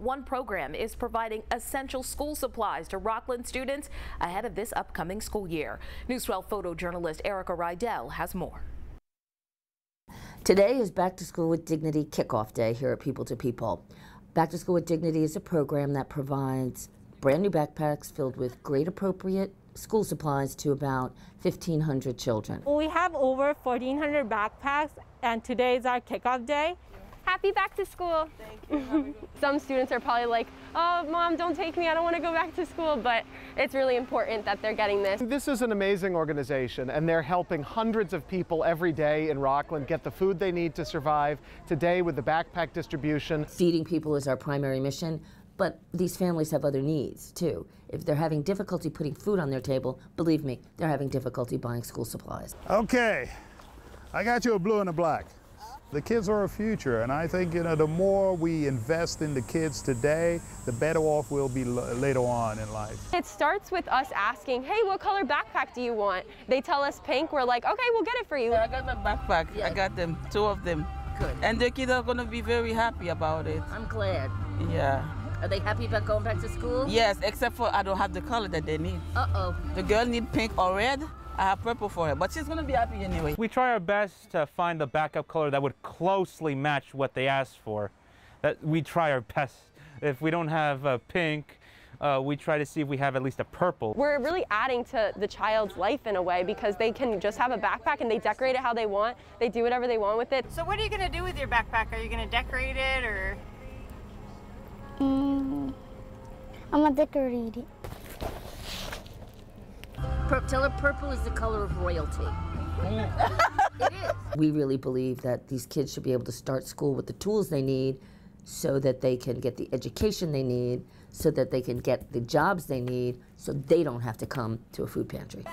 one program is providing essential school supplies to Rockland students ahead of this upcoming school year. News 12 photojournalist Erica Rydell has more. Today is Back to School with Dignity kickoff day here at People to People. Back to School with Dignity is a program that provides brand new backpacks filled with grade appropriate school supplies to about 1,500 children. We have over 1,400 backpacks, and today is our kickoff day. Happy back to school. Thank you. Some students are probably like, oh, mom, don't take me. I don't want to go back to school. But it's really important that they're getting this. This is an amazing organization, and they're helping hundreds of people every day in Rockland get the food they need to survive. Today, with the backpack distribution. Feeding people is our primary mission, but these families have other needs too. If they're having difficulty putting food on their table, believe me, they're having difficulty buying school supplies. Okay, I got you a blue and a black. The kids are our future, and I think you know the more we invest in the kids today, the better off we'll be later on in life. It starts with us asking, "Hey, what color backpack do you want?" They tell us pink. We're like, "Okay, we'll get it for you." Yeah, I got the backpack. Yeah. I got them, two of them. Good. And the kids are gonna be very happy about it. I'm glad. Yeah. Are they happy about going back to school? Yes, except for I don't have the color that they need. Uh-oh. The girl need pink or red. I have purple for her, but she's gonna be happy anyway. We try our best to find the backup color that would closely match what they asked for. That we try our best. If we don't have a pink, uh, we try to see if we have at least a purple. We're really adding to the child's life in a way because they can just have a backpack and they decorate it how they want. They do whatever they want with it. So what are you going to do with your backpack? Are you going to decorate it or? Mm, I'm gonna decorate it. Pur tell her purple is the color of royalty. it is. We really believe that these kids should be able to start school with the tools they need so that they can get the education they need, so that they can get the jobs they need, so they don't have to come to a food pantry.